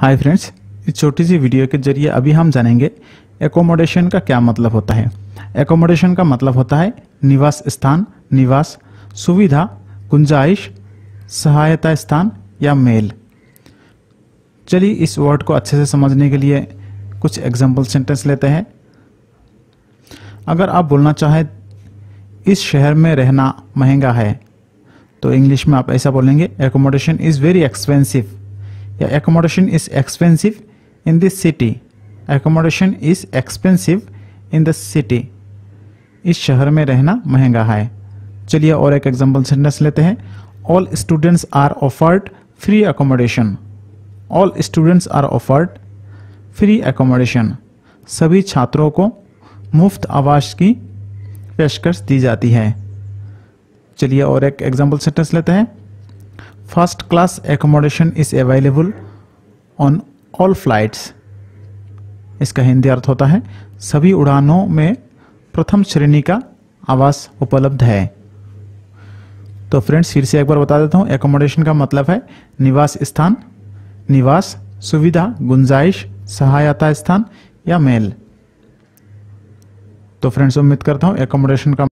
Hi friends इस छोटी सी video के ज़रिए अभी हम जानेंगे एकोमोडेशन का क्या मतलब होता है। एकोमोडेशन का मतलब होता है निवास स्थान, निवास सुविधा, गुंजाइश, सहायता स्थान या मेल। चलिए इस वर्ड को अच्छे से समझने के लिए कुछ एग्ज़ाम्पल सेंटेंस लेते हैं। अगर आप बोलना चाहें, इस शहर में रहना महँगा है तो इंग्लिश में आप ऐसा बोलेंगे एकोमोडेशन इज़ वेरी एक्सपेंसिव या accommodation is expensive in this city accommodation is expensive in the city इस शहर में रहना महँगा है। चलिए और एक एग्ज़ाम्पल सेंटेंस लेते हैं। All students are offered free accommodation all students are offered free accommodation सभी छात्रों को मुफ़्त आवास की पेशकश दी जाती है। चलिए और एक एग्ज़ाम्पल सेंटेंस लेते हैं। First class accommodation is available on all flights इसका हिंदी अर्थ होता है, सभी उड़ानों में प्रथम श्रेणी का आवास उपलब्ध है। तो फ्रेंड्स, फिर से एक बार बता देता हूँ एकोमोडेशन का मतलब है निवास स्थान, निवास सुविधा, गुंजाइश, सहायता स्थान या मेल। तो फ्रेंड्स, उम्मीद करता हूँ एकोमोडेशन का